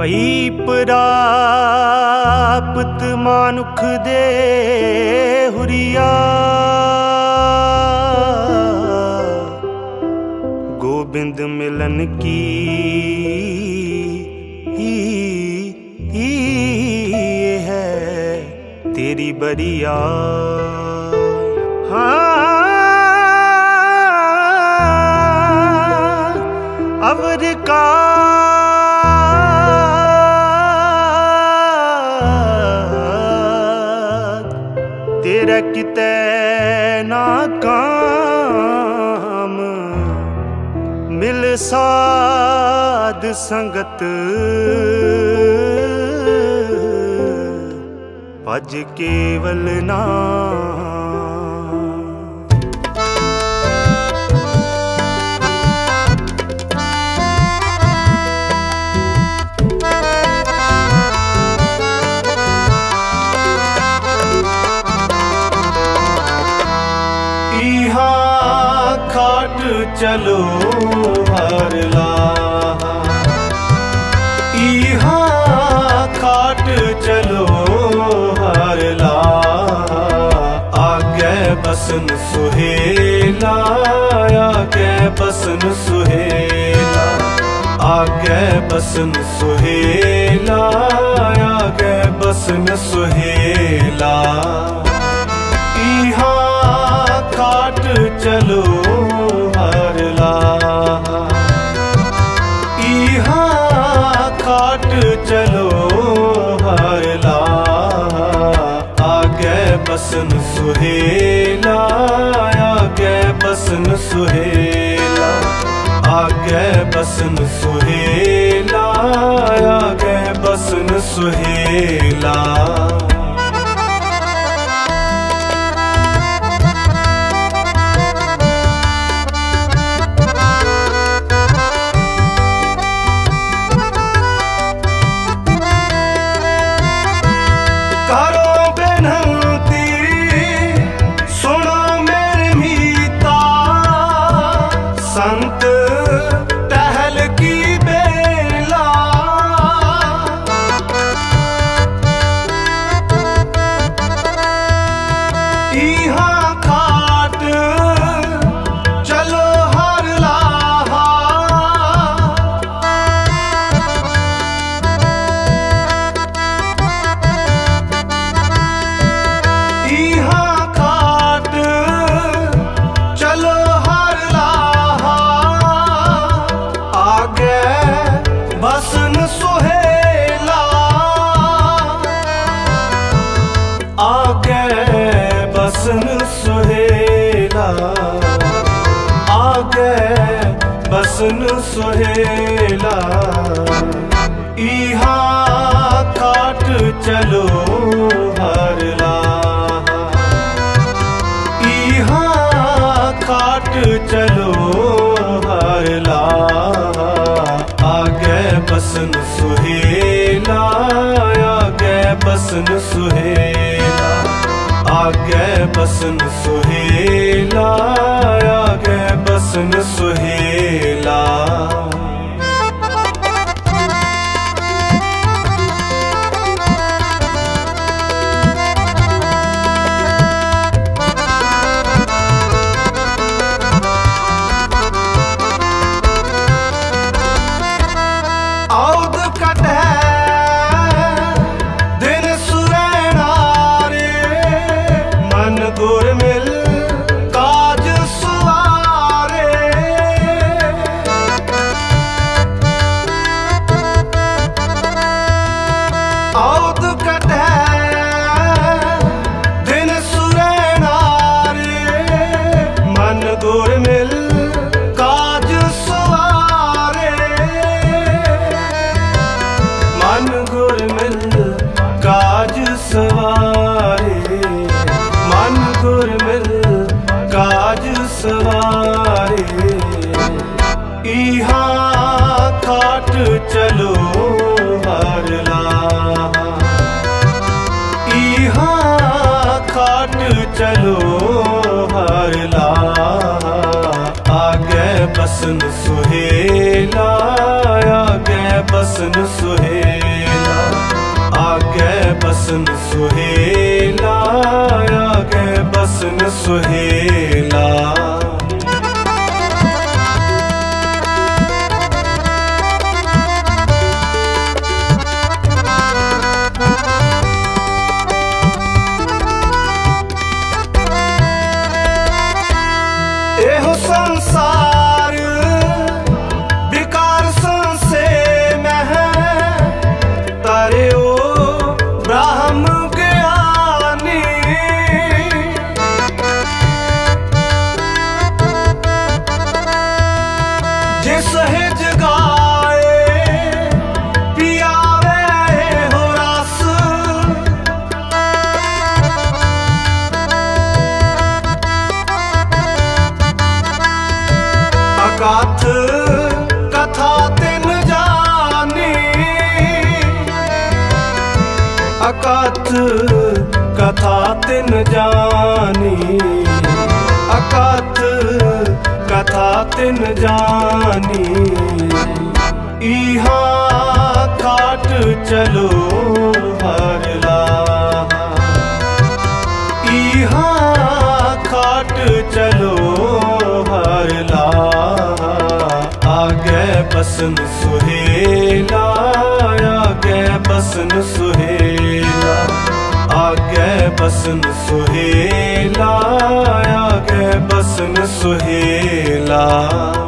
ਪਈ ਪ੍ਰਾਪਤ ਮਾਨੁਖ ਦੇ ਹੁਰੀਆ। ਗੋਬਿੰਦ ਮਿਲਨ ਕੀ ਹੀ ਹੈ ਤੇਰੀ ਬਰੀਆ। ਹਾਂ। ਅਵਰ ਕਾ ਤੇਰਾ ਕਿਤੇ ਨਾ ਕਾਮ। ਮਿਲ ਸਾਧ ਸੰਗਤ। ਭਜ ਕੇਵਲ ਨਾਮ। ਚਲੋ ਹਰ ਲਾਹਾ। ਇਹਾ ਖਾਟ ਚਲੋ ਹਰ ਲਾਹਾ। ਆਗੇ ਬਸਨ ਸੁਹੇਲਾ ਆਗੇ ਬਸਨ ਸੁਹੇਲਾ ਆਗੇ ਬਸਨ ਸੁਹੇਲਾ ਆਗੇ ਬਸਨ ਸੁਹੇਲਾ ਇਹਾ ਕਾਟ ਚਲੋ ਬਸਨ ਸੁਹੇਲਾ ਆਗੇ ਬਸਨ ਸੁਹੇਲਾ ਆਗੇ ਬਸਨ ਸੁਹੇਲਾ ਆਗੇ ਬਸਨ ਬਸਨ ਸੁਹੇਲਾ ਇਹਾ ਖਾਟ ਚਲੋ ਹਰ ਲਾਹਾ ਇਹਾ ਖਾਟ ਚਲੋ ਹਰ ਲਾਹਾ ਆਗੇ ਬਸਨ ਸੁਹੇਲਾ, ਆਗੇ ਬਸਨ ਸੁਹੇਲਾ। ਆਗੇ ਬਸਨ ਸੁਹੇਲਾ, ਆਗੇ ਬਸਨ ਸੁਹੇਲਾ। ਗੁਰ ਮਿਲ ਕਾਜ ਸੁਆਰੇ ਆਉਦ ਕਟੈ ਦਿਨ ਸੁਰੈਣਾਰੇ ਮਨ ਗੁਰ ਮਿਲ ਬਸਨ ਸੁਹੇਲਾ ਆਗੇ ਬਸਨ ਸੁਹੇਲਾ। ਤਿਨ ਜਾਣੀ ਇਹਾ ਖਾਟ ਚਲੋ ਹਰ ਲਾ ਇਹਾ ਖਾਟ ਚਲੋ ਹਰ ਲਾ ਆਗੇ ਬਸਨ ਸੁਹੇਲਾ, ਆਗੇ ਬਸਨ ਸੁਹੇਲਾ। ਆਗੇ ਬਸਨ ਸੁਹੇਲਾ, ਆਗੇ ਬਸਨ ਸੁਹੇਲਾ। love.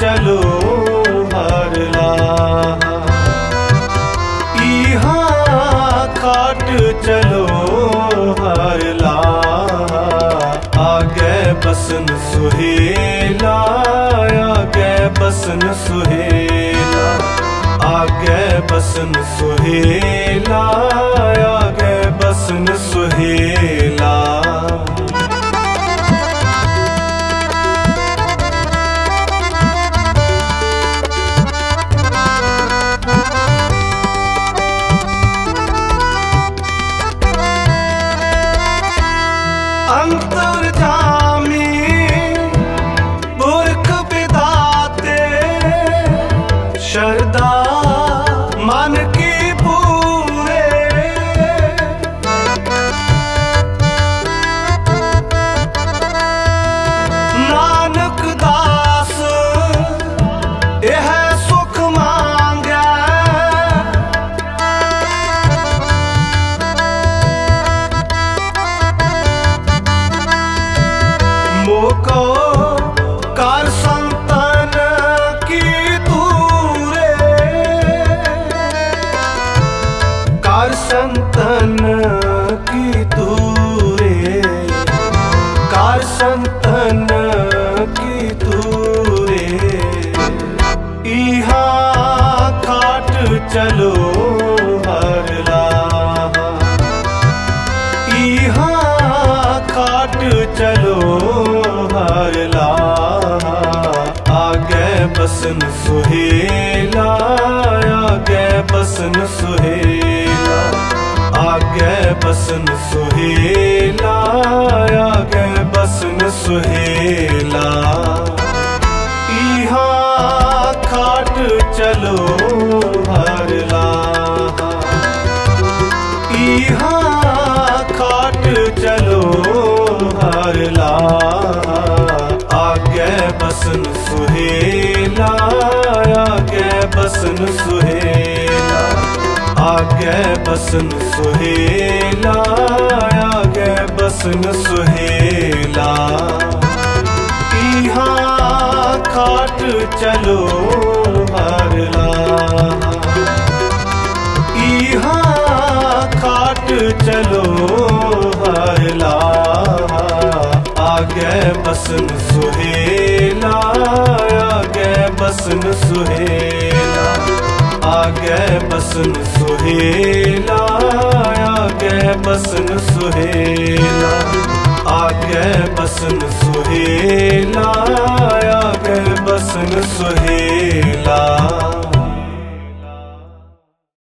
ਚਲੋ ਹਰ ਲਾ ਇਹਾ ਖਾਟ ਚਲੋ ਹਰ ਲਾ ਆਗੇ ਬਸਨ ਸੁਹੇਲਾ ਆਗੇ ਬਸਨ ਸੁਹੇਲਾ ਆਗੇ ਬਸਨ ਸੁਹੇਲਾ ਕੀ ਤੂਰੇ ਕਰ ਸੰਤਨ ਕੀ ਤੂਰੇ ਇਹਾ ਖਾਟ ਚਲੋ ਹਰ ਲਾ ਇਹਾ ਖਾਟ ਚਲੋ ਹਰ ਲਾ ਆਗੇ ਬਸਨ ਸੁਹੇਲਾ, ਆਗੇ ਬਸਨ ਸੁਹੇਲਾ। ਆਗੇ ਬਸਨ ਸੁਹੇਲਾ ਆਗੇ ਬਸਨ ਸੁਹੇਲਾ। ਬਸਨ ਸੁਹੇਲਾ ਆ ਗਏ ਬਸਨ ਸੁਹੇਲਾ। ਇਹਾਂ ਖਾਟ ਚਲੋ ਹਰ ਲਾ। ਖਾਟ ਚਲੋ ਹਰ ਲਾ। ਆਗੇ ਬਸਨ ਸੁਹੇਲਾ, ਆਗੇ ਬਸਨ ਸੁਹੇਲਾ। ਆਗੇ ਬਸਨ ਸੁਹੇਲਾ ਆਗੇ ਬਸਨ ਸੁਹੇਲਾ ਆਗੇ ਬਸਨ ਸੁਹੇਲਾ ਆਗੇ ਬਸਨ ਸੁਹੇਲਾ।